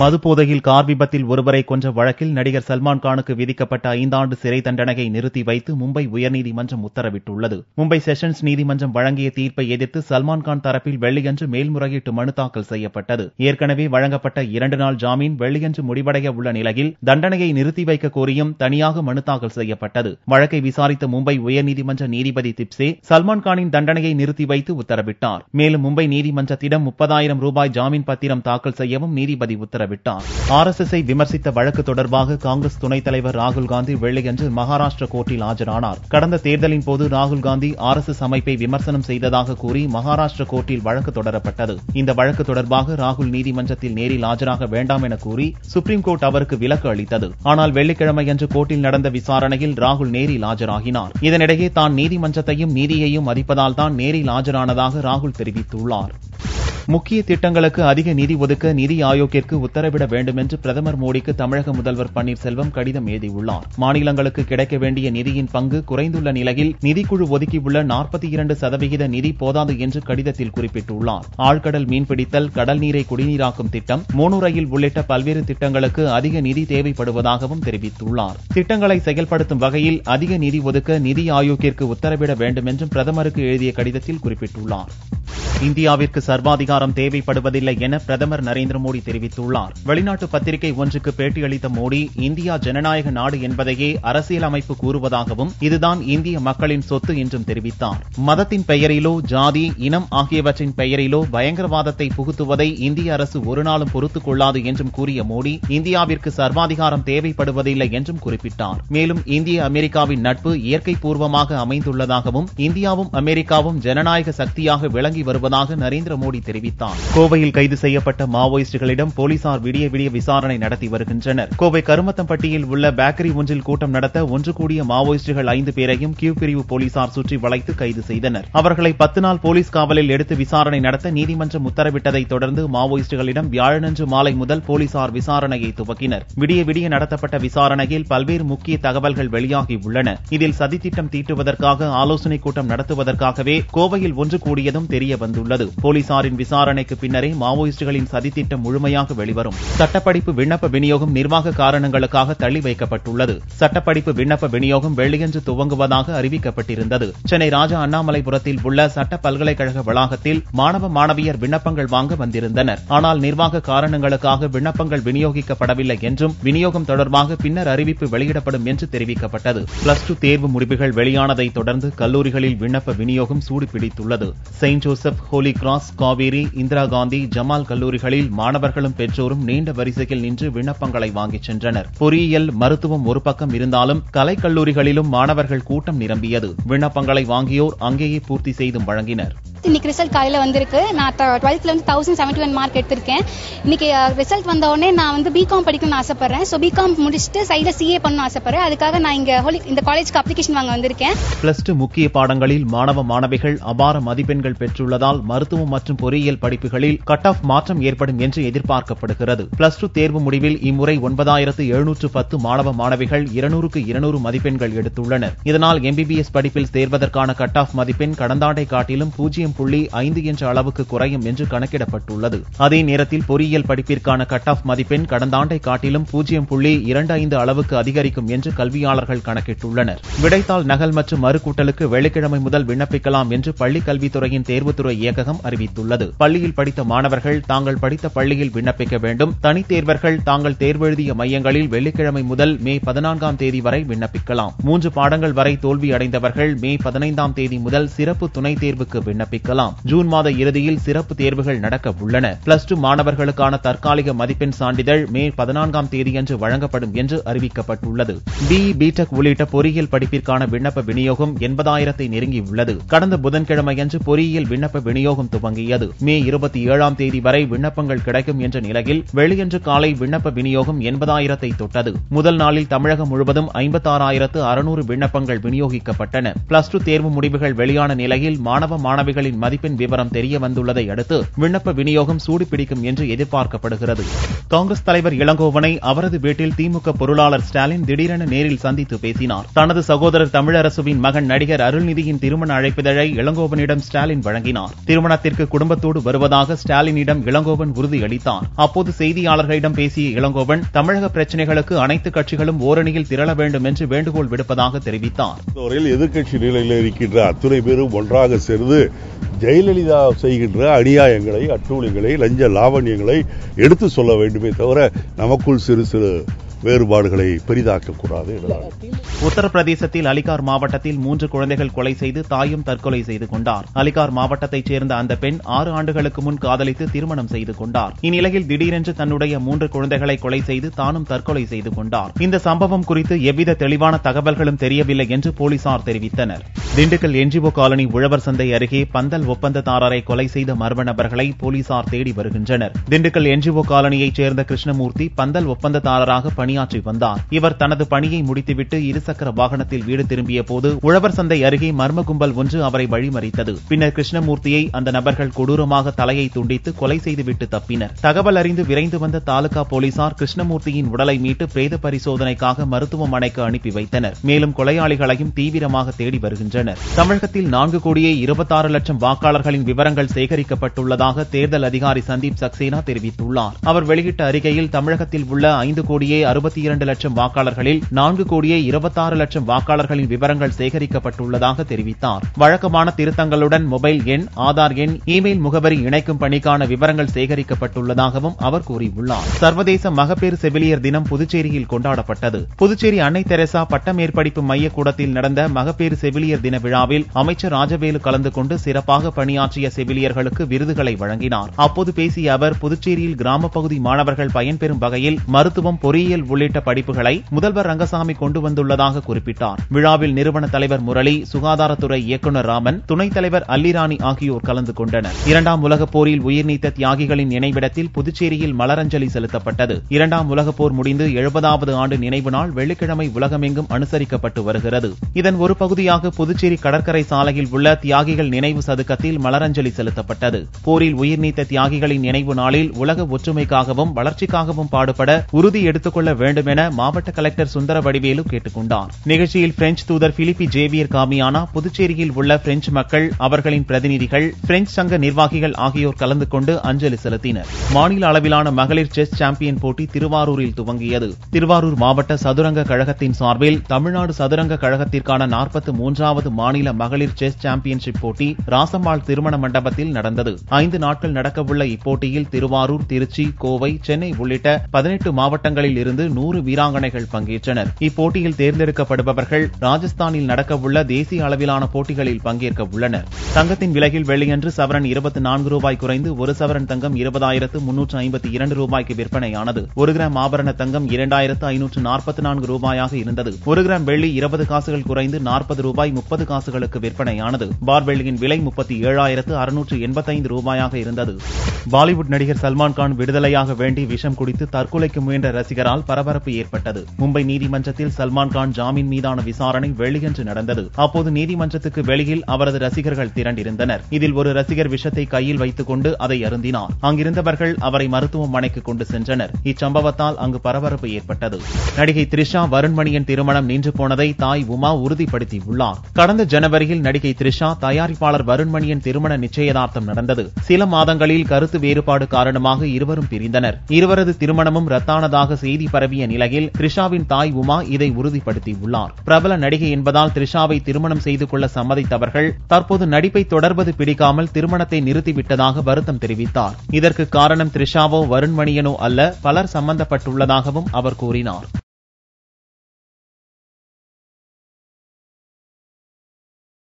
மதுபோதையில் car விபத்தில் ஒருவரை கொன்ற வழக்கில் நடிகர் சல்மான் கானுக்கு விதிக்கப்பட்ட ஐந்தாண்டு சிறை தண்டனையை நிறுத்தி வைத்து மும்பை உயர்நீதிமன்றம் உத்தரவிட்டுள்ளது. மும்பை செஷன்ஸ் நீதிமன்றம் வழங்கிய தீர்ப்பை எதிர்த்து சல்மான் கான் தரப்பில் வெள்ளியன்று மேல்முறையீட்டு மனு தாக்கல் செய்யப்பட்டது. ஏற்கனவே வழங்கப்பட்ட இரண்டு நாள் ஜாமீன் வெள்ளியன்று முடிவடைய உள்ள நிலையில் தண்டனையை நிறுத்தி வைக்க கோரியும் தனியாக மனு தாக்கல் செய்யப்பட்டது. வழக்கை விசாரித்த மும்பை உயர்நீதிமன்ற நீதிபதி திப்சே சல்மான் கானின் தண்டனையை நிறுத்தி வைத்து உத்தரவிட்டார். மேலும் மும்பை நீதிமன்றத்திடம் முப்பதாயிரம் ரூபாய் ஜாமீன் பத்திரம் தாக்கல் செய்யவும் நீதிபதி உத்தரவிட்டார். உத்தரவிட்டார் ஆர் எஸ் எஸ்ஐ விமர்சித்த வழக்கு தொடர்பாக காங்கிரஸ் துணைத் தலைவர் ராகுல் காந்தி வெள்ளியன்று மகாராஷ்டிர கோர்ட்டில் ஆஜரானார். கடந்த தேர்தலின் போது ராகுல் காந்தி ஆர் எஸ் எஸ் அமைப்பை விமர்சனம் செய்ததாக கூறி மகாராஷ்டிர கோர்ட்டில் வழக்கு தொடரப்பட்டது. இந்த வழக்கு தொடர்பாக ராகுல் நீதிமன்றத்தில் நேரில் ஆஜராக வேண்டாம் என கூறி சுப்ரீம் கோர்ட் அவருக்கு விலக்கு அளித்தது. ஆனால் வெள்ளிக்கிழமையன்று கோர்ட்டில் நடந்த விசாரணையில் ராகுல் நேரில் ஆஜராகினார். இதனிடையே தான் நீதிமன்றத்தையும் நீதியையும் மதிப்பதால் தான் நேரில் ஆஜரானதாக ராகுல் தெரிவித்துள்ளார். முக்கிய திட்டங்களுக்கு அதிக நிதி ஒதுக்க நிதி ஆயோக்கிற்கு உத்தரவிட வேண்டும் என்று பிரதமர் மோடிக்கு தமிழக முதல்வர் பன்னீர்செல்வம் கடிதம் எழுதியுள்ளார். மாநிலங்களுக்கு கிடைக்க வேண்டிய நிதியின் பங்கு குறைந்துள்ள நிலையில் நிதிக்குழு ஒதுக்கியுள்ள நாற்பத்தி இரண்டு சதவிகித நிதி போதாது என்று கடிதத்தில் குறிப்பிட்டுள்ளார். ஆழ்கடல் மீன்பிடித்தல் கடல் நீரை குடிநீராக்கும் திட்டம் மோனு ரயில் உள்ளிட்ட பல்வேறு திட்டங்களுக்கு அதிக நிதி தேவைப்படுவதாகவும் தெரிவித்துள்ளார். திட்டங்களை செயல்படுத்தும் வகையில் அதிக நிதி ஒதுக்க நிதி ஆயோக்கிற்கு உத்தரவிட வேண்டும் என்றும் பிரதமருக்கு எழுதிய கடிதத்தில் குறிப்பிட்டுள்ளார். இந்தியாவிற்கு சர்வாதிகாரம் தேவைப்படுவதில்லை என பிரதமர் நரேந்திர மோடி தெரிவித்துள்ளார். வெளிநாட்டு பத்திரிகை ஒன்றுக்கு பேட்டியளித்த மோடி இந்தியா ஜனநாயக நாடு என்பதையே அரசியலமைப்பு கூறுவதாகவும் இதுதான் இந்திய மக்களின் சொத்து என்றும் தெரிவித்தார். மதத்தின் பெயரிலோ ஜாதி இனம் ஆகியவற்றின் பெயரிலோ பயங்கரவாதத்தை புகுத்துவதை இந்திய அரசு ஒருநாளும் பொறுத்துக் கொள்ளாது என்றும் கூறிய மோடி இந்தியாவிற்கு சர்வாதிகாரம் தேவைப்படுவதில்லை என்றும் குறிப்பிட்டார். மேலும் இந்திய அமெரிக்காவின் நட்பு இயற்கை பூர்வமாக அமைந்துள்ளதாகவும் இந்தியாவும் அமெரிக்காவும் ஜனநாயக சக்தியாக விளங்கி வருவதாக நரேந்திர மோடி தெரிவித்தார். கோவையில் கைது செய்யப்பட்ட மாவோயிஸ்டுகளிடம் போலீசார் போலீசார் விடிய விடிய விசாரணை நடத்தி வருகின்றனர். கோவை கருமத்தம்பட்டியில் உள்ள பேக்கரி ஒன்றில் கூட்டம் நடத்த ஒன்று கூடிய மாவோயிஸ்டுகள் ஐந்து பேரையும் கியூ பிரிவு போலீசார் சுற்றி வளைத்து கைது செய்தனர். அவர்களை பத்து நாள் போலீஸ் காவலில் எடுத்து விசாரணை நடத்த நீதிமன்றம் உத்தரவிட்டதை தொடர்ந்து மாவோயிஸ்டுகளிடம் வியாழனன்று மாலை முதல் போலீசார் விசாரணையை துவக்கினர். விடிய விடிய நடத்தப்பட்ட விசாரணையில் பல்வேறு முக்கிய தகவல்கள் வெளியாகி உள்ளன. இதில் சதித்திட்டம் தீட்டுவதற்காக ஆலோசனைக் கூட்டம் நடத்துவதற்காகவே கோவையில் ஒன்று கூடியதும் தெரிய வந்துள்ளது. போலீசாரின் விசாரணைக்கு பின்னரே மாவோயிஸ்டுகளின் சதித்திட்டம் முழுமையாக வெளிவந்தது வரும். சட்டப்படிப்பு விண்ணப்ப விநியோகம் நிர்வாக காரணங்களுக்காக தள்ளி வைக்கப்பட்டுள்ளது. சட்டப்படிப்பு விண்ணப்ப விநியோகம் வெள்ளியன்று துவங்குவதாக அறிவிக்கப்பட்டிருந்தது. சென்னை ராஜா அண்ணாமலைபுரத்தில் உள்ள சட்ட பல்கலைக்கழக வளாகத்தில் மாணவ மாணவியர் விண்ணப்பங்கள் வாங்க வந்திருந்தனர். ஆனால் நிர்வாக காரணங்களுக்காக விண்ணப்பங்கள் விநியோகிக்கப்படவில்லை என்றும் விநியோகம் தொடர்பாக பின்னர் அறிவிப்பு வெளியிடப்படும் என்று தெரிவிக்கப்பட்டது. பிளஸ் டூ தேர்வு முடிவுகள் வெளியானதை தொடர்ந்து கல்லூரிகளில் விண்ணப்ப விநியோகம் சூடுபிடித்துள்ளது. Saint Joseph holy cross Cauvery Indira Gandhi Jamal கல்லூரிகளில் மாணவர்களும் பெற்றோர் பெற்றோரும் நீண்ட வரிசையில் நின்று விண்ணப்பங்களை வாங்கிச் சென்றனர். பொறியியல் மருத்துவம் ஒரு பக்கம் இருந்தாலும் கலைக்கல்லூரிகளிலும் மாணவர்கள் கூட்டம் நிரம்பியது. விண்ணப்பங்களை வாங்கியோர் அங்கேயே பூர்த்தி செய்தும் வழங்கினர். இன்னைக்கு ரிசல்ட் காலையில் வந்திருக்கு. நான் டுவெல்த்ல வந்து தௌசண்ட் செவன்டி ஒன் மார்க் எடுத்திருக்கேன். இன்னைக்கு ரிசல்ட் வந்த உடனே நான் வந்து பிகாம் படிக்கணும்னு ஆசைப்படுறேன். ஸோ பிகாம் முடிச்சுட்டு சைடில் சிஏ பண்ணணும்னு ஆசைப்படுறேன். அதுக்காக நான் இங்க ஹோலி இந்த காலேஜ்க்கு அப்ளிகேஷன் வாங்க வந்திருக்கேன். பிளஸ் டூ முக்கிய பாடங்களில் மாணவ மாணவிகள் அபார மதிப்பெண்கள் பெற்றுள்ளதால் மருத்துவம் மற்றும் பொறியியல் படிப்புகளில் கட் ஆஃப் மாற்றம் ஏற்படும் என்று எதிர்பார்க்கப்படுகிறது. பிளஸ் டூ தேர்வு முடிவில் இம்முறை ஒன்பதாயிரத்து எழுநூற்று பத்து மாணவ மாணவிகள் இருநூறுக்கு இருநூறு மதிப்பெண்கள் எடுத்துள்ளனர். இதனால் எம்பிபிஎஸ் படிப்பில் சேர்வதற்கான கட் ஆஃப் மதிப்பெண் கடந்த ஆண்டை காட்டிலும் பூஜ்ஜியம் பூஜ்ஜியம் புள்ளி ஐந்து என்ற அளவுக்கு குறையும் என்று கணக்கிடப்பட்டுள்ளது. அதே நேரத்தில் பொறியியல் படிப்பிற்கான கட் ஆஃப் மதிப்பெண் கடந்த ஆண்டை காட்டிலும் பூஜ்ஜியம் புள்ளி இரண்டு ஐந்து அளவுக்கு அதிகரிக்கும் என்று கல்வியாளர்கள் கணக்கிட்டுள்ளனர். விடைத்தாள் நகல் மற்றும் மறுக்கூட்டலுக்கு வெள்ளிக்கிழமை முதல் விண்ணப்பிக்கலாம் என்று பள்ளிக் கல்வித்துறையின் தேர்வுத்துறை இயக்ககம் அறிவித்துள்ளது. பள்ளியில் படித்த மாணவர்கள் தாங்கள் படித்த பள்ளியில் விண்ணப்பிக்க வேண்டும். தனித் தேர்வர்கள் தாங்கள் தேர்வெழுதிய மையங்களில் வெள்ளிக்கிழமை முதல் மே பதினான்காம் தேதி வரை விண்ணப்பிக்கலாம். மூன்று பாடங்கள் வரை தோல்வியடைந்தவர்கள் மே பதினைந்தாம் தேதி முதல் சிறப்பு துணைத் தேர்வுக்கு விண்ணப்பிக்கலாம். ஜூன் மாத இறுதியில் சிறப்பு தேர்வுகள் நடக்க உள்ளன. பிளஸ் டூ மாணவர்களுக்கான தற்காலிக மதிப்பெண் சான்றிதழ் மே பதினான்காம் தேதியன்று வழங்கப்படும் என்று அறிவிக்கப்பட்டுள்ளது. பிஇ பிடெக் உள்ளிட்ட பொறியியல் படிப்பிற்கான விண்ணப்ப விநியோகம் எண்பதாயிரத்தை நெருங்கியுள்ளது. கடந்த புதன்கிழமையன்று பொறியியல் விண்ணப்ப விநியோகம் துவங்கியது. மே இருபத்தி ஏழாம் தேதி வரை விண்ணப்பங்கள் கிடைக்கும் என்ற நிலையில் வெளியன்று காலை விண்ணப்ப விநியோகம் எண்பதாயிரத்தை தொட்டது. முதல் நாளில் தமிழகம் முழுவதும் ஐம்பத்தாறாயிரத்து அறுநூறு விண்ணப்பங்கள் விநியோகிக்கப்பட்டன. பிளஸ் டூ தேர்வு முடிவுகள் வெளியான நிலையில் மாணவ மாணவிகளின் விண்ணப்பங்களின் மதிப்பெண் விவரம் தெரிய வந்துள்ளதை அடுத்து விண்ணப்ப விநியோகம் சூடுபிடிக்கும் என்று எதிர்பார்க்கப்படுகிறது. காங்கிரஸ் தலைவர் இளங்கோவனை அவரது வீட்டில் திமுக பொருளாளர் ஸ்டாலின் திடீரென நேரில் சந்தித்து பேசினார். தனது சகோதரர் தமிழரசுவின் மகன் நடிகர் அருள்நிதியின் திருமண அழைப்பிதழை இளங்கோவனிடம் ஸ்டாலின் வழங்கினார். திருமணத்திற்கு குடும்பத்தோடு வருவதாக ஸ்டாலினிடம் இளங்கோவன் உறுதியளித்தார். அப்போது செய்தியாளர்களிடம் பேசிய இளங்கோவன் தமிழக பிரச்சனைகளுக்கு அனைத்து கட்சிகளும் ஓரணியில் திரள வேண்டும் என்று வேண்டுகோள் விடுப்பதாக தெரிவித்தார். எதிர்கட்சி நிலையில் இருக்கின்ற அத்துணை பேரும் ஒன்றாக சேர்ந்து ஜெயலலிதா செய்கின்ற அநியாயங்களை அட்டூழிகளை லஞ்ச லாவண்யங்களை எடுத்து சொல்ல வேண்டுமே தவிர நமக்குள் சிறு சிறு வேறுபாடுகளை பெரிதாக்கக்கூடாது உத்தரப்பிரதேசத்தில் அலிகார் மாவட்டத்தில் மூன்று குழந்தைகள் கொலை செய்து தாயும் தற்கொலை செய்து கொண்டார். அலிகார் மாவட்டத்தைச் சேர்ந்த அந்த பெண் ஆறு ஆண்டுகளுக்கு முன் காதலித்து திருமணம் செய்து கொண்டார். இந்நிலையில் திடீரென்று தன்னுடைய மூன்று குழந்தைகளை கொலை செய்து தானும் தற்கொலை செய்து கொண்டார். இந்த சம்பவம் குறித்து எவ்வித தெளிவான தகவல்களும் தெரியவில்லை என்று போலீசார் தெரிவித்தனர். திண்டுக்கல் என்ஜிஓ காலனி உழவர் சந்தை அருகே பந்தல் ஒப்பந்ததாரரை கொலை செய்த மர்ம நபர்களை போலீசார் தேடி வருகின்றனர். திண்டுக்கல் என்ஜிஓ காலனியைச் சேர்ந்த கிருஷ்ணமூர்த்தி பந்தல் ஒப்பந்ததாரராக பணி பணியாற்றி வந்தார். இவர் தனது பணியை முடித்துவிட்டு இருசக்கர வாகனத்தில் வீடு திரும்பிய போது உழவர் சந்தை அருகே மர்ம கும்பல் ஒன்று அவரை வழிமறித்தது. பின்னர் கிருஷ்ணமூர்த்தியை அந்த நபர்கள் கொடூரமாக தலையை துண்டித்து கொலை செய்துவிட்டு தப்பினர். தகவல் அறிந்து விரைந்து வந்த தாலுகா போலீசார் கிருஷ்ணமூர்த்தியின் உடலை மீட்டு பிரேத பரிசோதனைக்காக மருத்துவமனைக்கு அனுப்பி வைத்தனர். மேலும் கொலையாளிகளையும் தீவிரமாக தேடி வருகின்றனர். தமிழகத்தில் நான்கு கோடியே இருபத்தாறு லட்சம் வாக்காளர்களின் விவரங்கள் சேகரிக்கப்பட்டுள்ளதாக தேர்தல் அதிகாரி சந்தீப் சக்சேனா தெரிவித்துள்ளார். அவர் வெளியிட்ட அறிக்கையில் தமிழகத்தில் உள்ள ஐந்து கோடியே அறுபத்தி இரண்டு லட்சம் வாக்காளர்களில் நான்கு கோடியே இருபத்தாறு லட்சம் வாக்காளர்களின் விவரங்கள் சேகரிக்கப்பட்டுள்ளதாக தெரிவித்தார். வழக்கமான திருத்தங்களுடன் மொபைல் எண் ஆதார் எண் இமெயில் முகவரி இணைக்கும் பணிக்கான விவரங்கள் சேகரிக்கப்பட்டுள்ளதாகவும் அவர் கூறியுள்ளார். சர்வதேச மகப்பேறு செவிலியர் தினம் புதுச்சேரியில் கொண்டாடப்பட்டது. புதுச்சேரி அன்னை தெரசா பட்டமேற்படிப்பு மைய கூடத்தில் நடந்த மகப்பேறு செவிலியர் தின விழாவில் அமைச்சர் ராஜவேலு கலந்து கொண்டு சிறப்பாக பணியாற்றிய செவிலியர்களுக்கு விருதுகளை வழங்கினார். அப்போது பேசிய அவர் புதுச்சேரியில் கிராம பகுதி மாணவர்கள் பயன்பெறும் வகையில் மருத்துவம் பொறியியல் உள்ளிட்ட படிப்புகளை முதல்வர் ரங்கசாமி கொண்டு வந்துள்ளதாக குறிப்பிட்டார். விழாவில் நிறுவன தலைவர் முரளி சுகாதாரத்துறை இயக்குநர் ராமன் துணைத் தலைவர் அல்லிராணி ஆகியோர் கலந்து கொண்டனர். இரண்டாம் உலகப் போரில் உயிர்நீத்த தியாகிகளின் நினைவிடத்தில் புதுச்சேரியில் மலரஞ்சலி செலுத்தப்பட்டது. இரண்டாம் உலகப் போர் முடிந்து எழுபதாவது ஆண்டு நினைவு நாள் வெள்ளிக்கிழமை உலகமெங்கும் அனுசரிக்கப்பட்டு வருகிறது. இதன் ஒரு பகுதியாக புதுச்சேரி கடற்கரை சாலையில் உள்ள தியாகிகள் நினைவு சதுக்கத்தில் மலரஞ்சலி செலுத்தப்பட்டது. போரில் உயிர்நீத்த தியாகிகளின் நினைவு நாளில் உலக ஒற்றுமைக்காகவும் வளர்ச்சிக்காகவும் பாடுபட உறுதி எடுத்துக்கொள்ள வேண்டும் என மாவட்ட கலெக்டர் சுந்தர வடிவேலு கேட்டுக் கொண்டார் நிகழ்ச்சியில் பிரெஞ்சு தூதர் பிலிப்பி ஜேவியர் காமியானா புதுச்சேரியில் உள்ள பிரெஞ்சு மக்கள் அவர்களின் பிரதிநிதிகள் பிரெஞ்சு சங்க நிர்வாகிகள் ஆகியோர் கலந்து கொண்டு அஞ்சலி செலுத்தினர். மாநில அளவிலான மகளிர் செஸ் சாம்பியன் போட்டி திருவாரூரில் துவங்கியது. திருவாரூர் மாவட்ட சதுரங்க கழகத்தின் சார்பில் தமிழ்நாடு சதுரங்க கழகத்திற்கான நாற்பத்தி மூன்றாவது மாநில மகளிர் செஸ் சாம்பியன்ஷிப் போட்டி ராசம்மாள் திருமண மண்டபத்தில் நடந்தது. ஐந்து நாட்கள் நடக்கவுள்ள இப்போட்டியில் திருவாரூர் திருச்சி கோவை சென்னை உள்ளிட்ட பதினெட்டு மாவட்டங்களில் இருந்து நூறு வீராங்கனைகள் பங்கேற்றனர். இப்போட்டியில் தேர்ந்தெடுக்கப்படுபவர்கள் ராஜஸ்தானில் நடக்கவுள்ள தேசிய அளவிலான போட்டிகளில் பங்கேற்க உள்ளனர். தங்கத்தின் விலையில் வெள்ளியன்று சவரன் இருபத்தி நான்கு ரூபாய் குறைந்து ஒரு சவரன் தங்கம் இருபதாயிரத்து முன்னூற்று ஐம்பத்தி இரண்டு ரூபாய்க்கு விற்பனையானது. ஒரு கிராம் ஆபரண தங்கம் இரண்டாயிரத்து ஐநூற்று நாற்பத்தி நான்கு ரூபாயாக இருந்தது. ஒரு கிராம் வெள்ளி இருபது காசுகள் குறைந்து நாற்பது ரூபாய் முப்பது காசுகளுக்கு விற்பனையானது. பார் வெள்ளியின் விலை முப்பத்தி ஏழாயிரத்து அறுநூற்று எண்பத்தைந்து ரூபாயாக இருந்தது. பாலிவுட் நடிகர் சல்மான் கான் விடுதலையாக வேண்டி விஷம் குடித்து தற்கொலைக்கு முயன்ற ரசிகரால் பரபரப்பு ஏற்பட்டது. மும்பை நீதிமன்றத்தில் சல்மான்கான் ஜாமீன் மீதான விசாரணை வெள்ளியன்று நடந்தது. அப்போது நீதிமன்றத்துக்கு வெளியில் அவரது ரசிகர்கள் திரண்டிருந்தனர். இதில் ஒரு ரசிகர் விஷத்தை கையில் வைத்துக் கொண்டு அதை அருந்தினார். அங்கிருந்தவர்கள் அவரை மருத்துவமனைக்கு கொண்டு சென்றனர். இச்சம்பவத்தால் அங்கு பரபரப்பு ஏற்பட்டது. நடிகை த்ரிஷா வருண்மணியின் திருமணம் நின்று போனதை தாய் உமா உறுதிப்படுத்தியுள்ளார். கடந்த ஜனவரியில் நடிகை த்ரிஷா தயாரிப்பாளர் வருண்மணியின் திருமண நிச்சயதார்த்தம் நடந்தது. சில மாதங்களில் கருத்து வேறுபாடு காரணமாக இருவரும் பிரிந்தனர். இருவரது திருமணமும் ரத்தானதாக செய்தி பரவி பரவிய நிலையில் த்ரிஷாவின் தாய் உமா இதை உறுதிப்படுத்தியுள்ளார். பிரபல நடிகை என்பதால் த்ரிஷாவை திருமணம் செய்து கொள்ள சம்மதித்தவர்கள் தற்போது நடிப்பை தொடர்வது பிடிக்காமல் திருமணத்தை நிறுத்திவிட்டதாக வருத்தம் தெரிவித்தார். இதற்கு காரணம் த்ரிஷாவோ வருண்மணியனோ அல்ல பலர் சம்பந்தப்பட்டுள்ளதாகவும் அவர் கூறினார்.